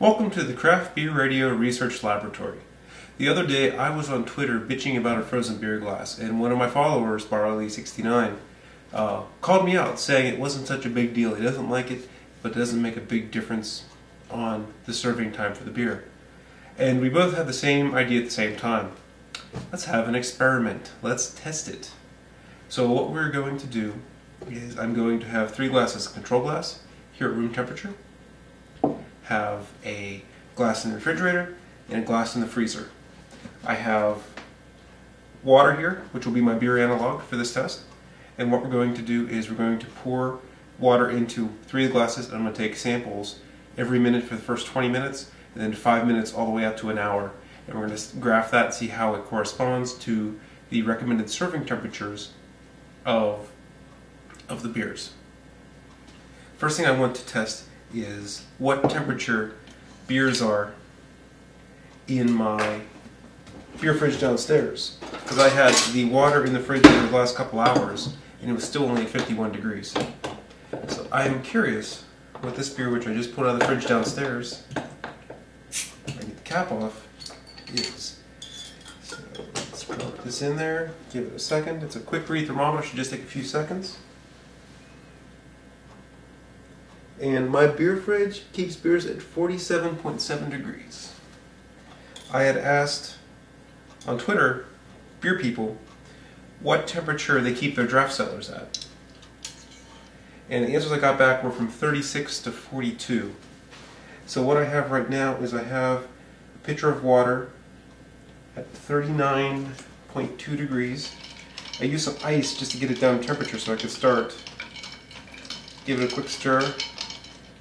Welcome to the Craft Beer Radio Research Laboratory. The other day I was on Twitter bitching about a frozen beer glass, and one of my followers, Barley69, uh, called me out saying it wasn't such a big deal. He doesn't like it, but it doesn't make a big difference on the serving time for the beer. And we both had the same idea at the same time. Let's have an experiment. Let's test it. So what we're going to do is I'm going to have three glasses, control glass here at room temperature, have a glass in the refrigerator, and a glass in the freezer. I have water here, which will be my beer analog for this test. And what we're going to do is we're going to pour water into three of the glasses, and I'm going to take samples every minute for the first 20 minutes, and then five minutes all the way up to an hour. And we're going to graph that and see how it corresponds to the recommended serving temperatures of, of the beers. First thing I want to test is what temperature beers are in my beer fridge downstairs. Because I had the water in the fridge for the last couple hours and it was still only 51 degrees. So I am curious what this beer, which I just pulled out of the fridge downstairs, I get the cap off, is. So let's drop this in there, give it a second. It's a quick read thermometer, should just take a few seconds. And my beer fridge keeps beers at 47.7 degrees. I had asked on Twitter, beer people, what temperature they keep their draft cellars at. And the answers I got back were from 36 to 42. So what I have right now is I have a pitcher of water at 39.2 degrees. I used some ice just to get it down to temperature so I could start. Give it a quick stir.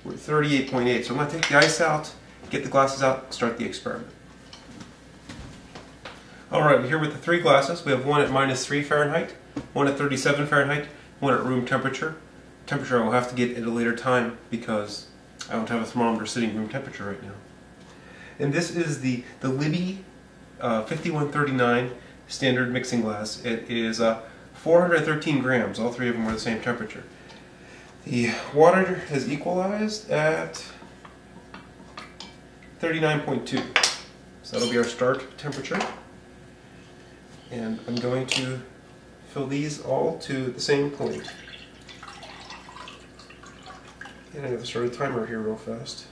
We're at 38.8. So I'm going to take the ice out, get the glasses out, start the experiment. Alright, we're here with the three glasses. We have one at minus 3 Fahrenheit, one at 37 Fahrenheit, one at room temperature. Temperature I will have to get at a later time because I don't have a thermometer sitting room temperature right now. And this is the, the Libbey uh, 5139 standard mixing glass. It is uh, 413 grams. All three of them are the same temperature. The water is equalized at 39.2. So that'll be our start temperature. And I'm going to fill these all to the same point. And I'm going to start a timer here real fast.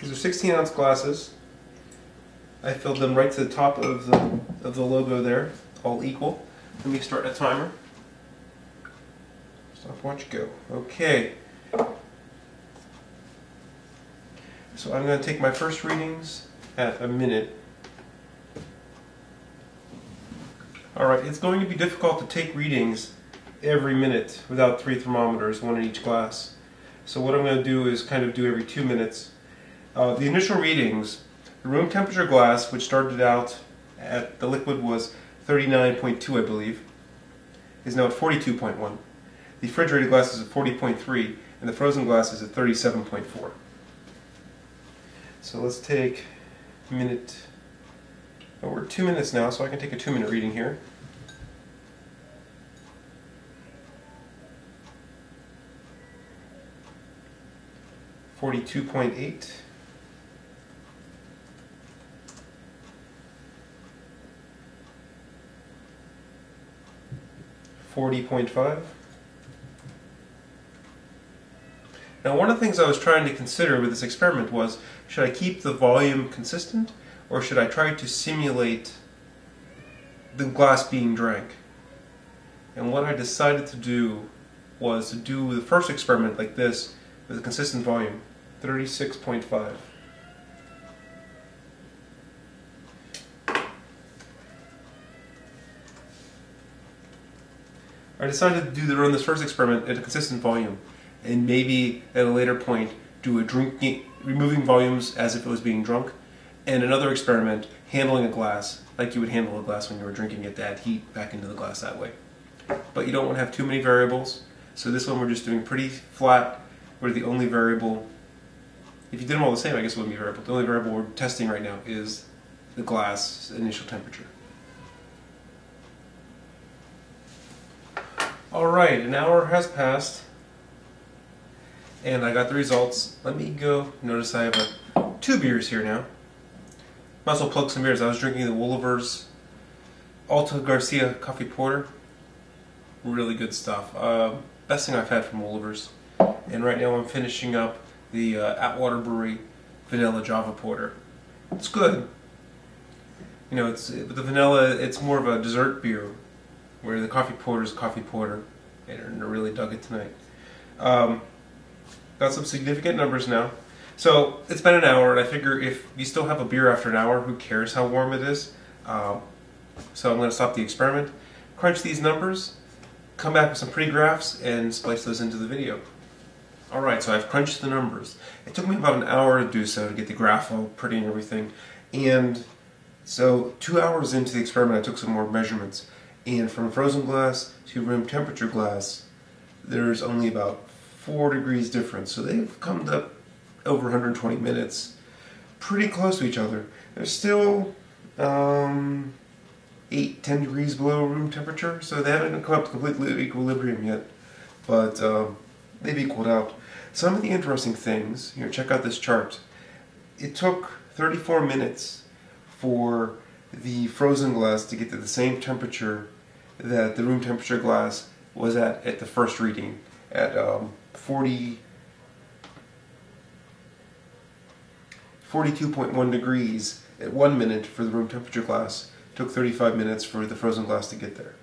These are 16 ounce glasses. I filled them right to the top of the, of the logo there, all equal. Let me start a timer. Stopwatch go. Okay. So I'm going to take my first readings at a minute. Alright, it's going to be difficult to take readings every minute without three thermometers, one in each glass. So what I'm going to do is kind of do every two minutes. Uh, the initial readings, the room temperature glass, which started out at the liquid was 39.2 I believe, is now at 42.1. The refrigerated glass is at 40.3 and the frozen glass is at 37.4. So let's take a minute, oh we're two minutes now so I can take a two minute reading here. Forty-two point eight. Forty point five. Now one of the things I was trying to consider with this experiment was, should I keep the volume consistent or should I try to simulate the glass being drank? And what I decided to do was to do the first experiment like this with a consistent volume, 36.5. I decided to do the run this first experiment at a consistent volume and maybe at a later point do a drinking, eh, removing volumes as if it was being drunk, and another experiment handling a glass like you would handle a glass when you were drinking it to add heat back into the glass that way. But you don't want to have too many variables, so this one we're just doing pretty flat, where the only variable, if you did them all the same, I guess it wouldn't be variable. The only variable we're testing right now is the glass initial temperature. Alright, an hour has passed and I got the results. Let me go. Notice I have a, two beers here now. Might as well plug some beers. I was drinking the Wolaver's Alta Gracia Coffee Porter. Really good stuff. Uh, best thing I've had from Wolaver's. And right now I'm finishing up the uh, Atwater Brewery Vanilla Java Porter. It's good. You know, it's with the vanilla. It's more of a dessert beer, where the coffee porter is coffee porter, and I really dug it tonight. Um, got some significant numbers now. So it's been an hour, and I figure if you still have a beer after an hour, who cares how warm it is? Um, so I'm going to stop the experiment, crunch these numbers, come back with some pretty graphs, and splice those into the video. Alright, so I've crunched the numbers. It took me about an hour to do so to get the graph all pretty and everything. And so two hours into the experiment I took some more measurements. And from frozen glass to room temperature glass, there's only about 4 degrees difference. So they've come up over 120 minutes, pretty close to each other. They're still um, 8, 10 degrees below room temperature, so they haven't come up to complete equilibrium yet. But um, they've equaled out. Some of the interesting things, here, check out this chart. It took 34 minutes for the frozen glass to get to the same temperature that the room temperature glass was at at the first reading at um, 40 42.1 degrees at one minute for the room temperature glass. Took 35 minutes for the frozen glass to get there.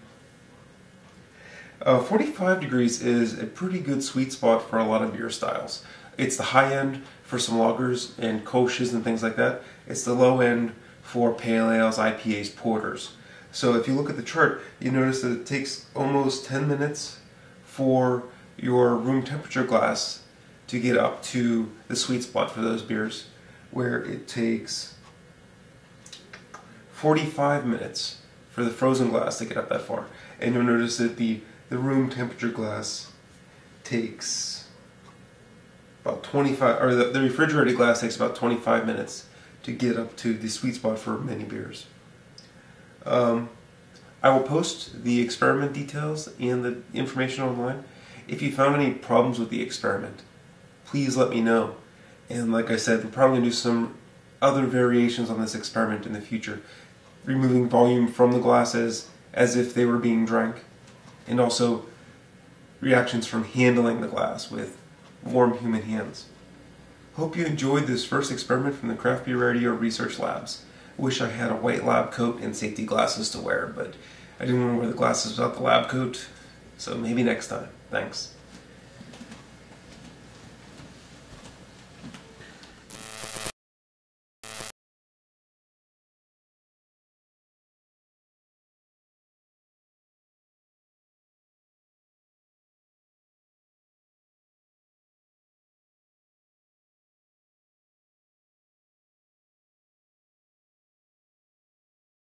Uh, 45 degrees is a pretty good sweet spot for a lot of beer styles. It's the high end for some lagers and kolsches and things like that. It's the low end for pale ales, IPAs, porters. So if you look at the chart, you notice that it takes almost 10 minutes for your room temperature glass to get up to the sweet spot for those beers, where it takes 45 minutes for the frozen glass to get up that far. And you'll notice that the the room temperature glass takes about 25, or the, the refrigerated glass takes about 25 minutes to get up to the sweet spot for many beers. Um, I will post the experiment details and the information online. If you found any problems with the experiment, please let me know. And like I said, we're probably going to do some other variations on this experiment in the future, removing volume from the glasses as if they were being drank and also reactions from handling the glass with warm human hands. Hope you enjoyed this first experiment from the Craft Beer Radio Research Labs. Wish I had a white lab coat and safety glasses to wear, but I didn't want to wear the glasses without the lab coat, so maybe next time. Thanks.